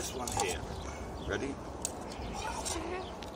this one here. Ready? Mm.